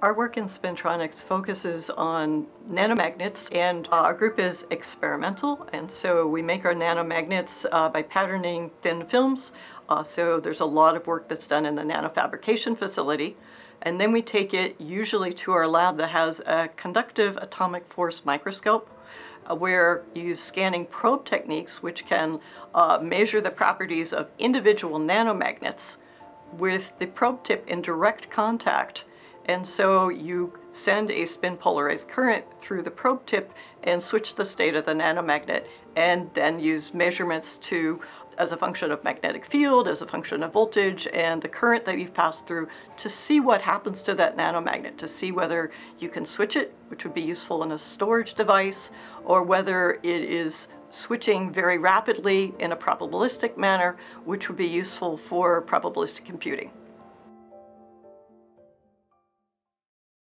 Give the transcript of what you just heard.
Our work in spintronics focuses on nanomagnets, and uh, our group is experimental, and so we make our nanomagnets uh, by patterning thin films. Uh, so there's a lot of work that's done in the nanofabrication facility, and then we take it usually to our lab that has a conductive atomic force microscope uh, where you use scanning probe techniques which can uh, measure the properties of individual nanomagnets with the probe tip in direct contact and so you send a spin polarized current through the probe tip and switch the state of the nanomagnet and then use measurements to as a function of magnetic field, as a function of voltage, and the current that you've passed through to see what happens to that nanomagnet, to see whether you can switch it, which would be useful in a storage device, or whether it is switching very rapidly in a probabilistic manner, which would be useful for probabilistic computing.